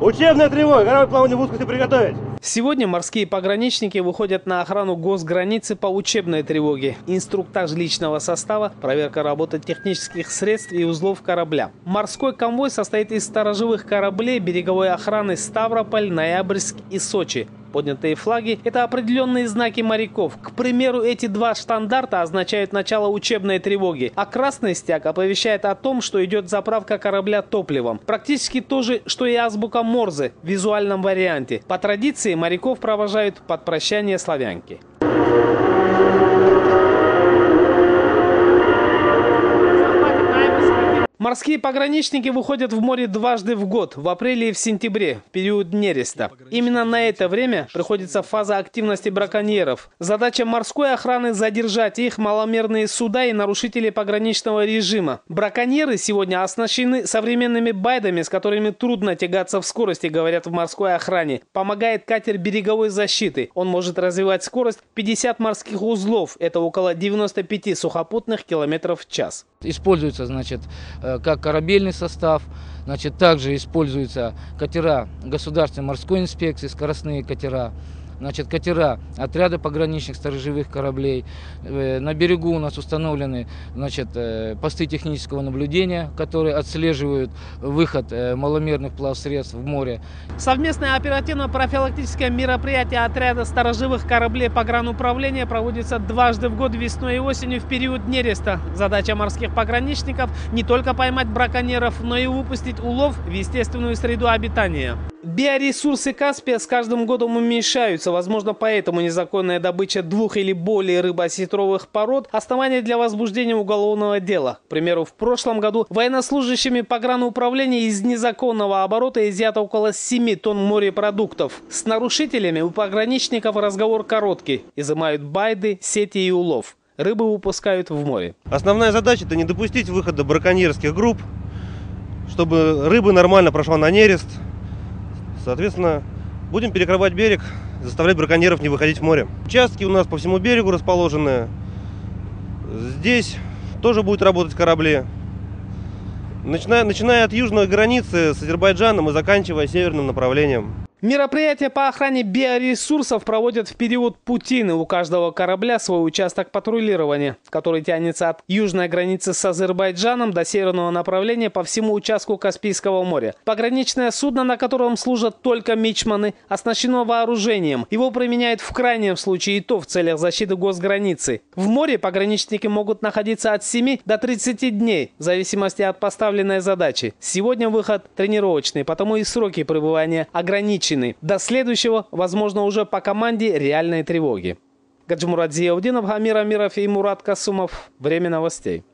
Учебная тревога, корабль плавания в узкости приготовить. Сегодня морские пограничники выходят на охрану госграницы по учебной тревоге. Инструктаж личного состава, проверка работы технических средств и узлов корабля. Морской конвой состоит из сторожевых кораблей береговой охраны Ставрополь, Ноябрьск и Сочи. Поднятые флаги – это определенные знаки моряков. К примеру, эти два штандарта означают начало учебной тревоги, а красный стяг оповещает о том, что идет заправка корабля топливом. Практически то же, что и азбука Морзе в визуальном варианте. По традиции моряков провожают под прощание славянки. Морские пограничники выходят в море дважды в год, в апреле и в сентябре, в период нереста. Именно на это время приходится фаза активности браконьеров. Задача морской охраны – задержать их маломерные суда и нарушители пограничного режима. Браконьеры сегодня оснащены современными байдами, с которыми трудно тягаться в скорости, говорят в морской охране. Помогает катер береговой защиты. Он может развивать скорость 50 морских узлов, это около 95 сухопутных километров в час. Используется, значит, э, как корабельный состав, значит, также используются катера государственной морской инспекции, скоростные катера, значит, катера отряда пограничных сторожевых кораблей. Э, на берегу у нас установлены значит, э, посты технического наблюдения, которые отслеживают выход э, маломерных плавсредств в море. Совместное оперативно-профилактическое мероприятие отряда сторожевых кораблей погрануправления проводится дважды в год весной и осенью в период нереста. Задача морских пограничников не только поймать браконьеров, но и выпустить улов в естественную среду обитания. Биоресурсы Каспия с каждым годом уменьшаются. Возможно, поэтому незаконная добыча двух или более рыбосетровых пород – основание для возбуждения уголовного дела. К примеру, в прошлом году военнослужащими погрануправления из незаконного оборота изъято около 7 тонн морепродуктов. С нарушителями у пограничников разговор короткий. Изымают байды, сети и улов. Рыбы выпускают в море. Основная задача – это не допустить выхода браконьерских групп, чтобы рыба нормально прошла на нерест – Соответственно, будем перекрывать берег, заставлять браконьеров не выходить в море. Участки у нас по всему берегу расположены. Здесь тоже будут работать корабли. Начиная, начиная от южной границы с Азербайджаном и заканчивая северным направлением. Мероприятия по охране биоресурсов проводят в период путины. У каждого корабля свой участок патрулирования, который тянется от южной границы с Азербайджаном до северного направления по всему участку Каспийского моря. Пограничное судно, на котором служат только мичманы, оснащено вооружением. Его применяют в крайнем случае и то в целях защиты госграницы. В море пограничники могут находиться от 7 до 30 дней, в зависимости от поставленной задачи. Сегодня выход тренировочный, потому и сроки пребывания ограничены ограничены. До следующего, возможно, уже по команде реальной тревоги. Гаджимурат Зияудинов, Амир Амиров и Мурат Касумов. Время новостей.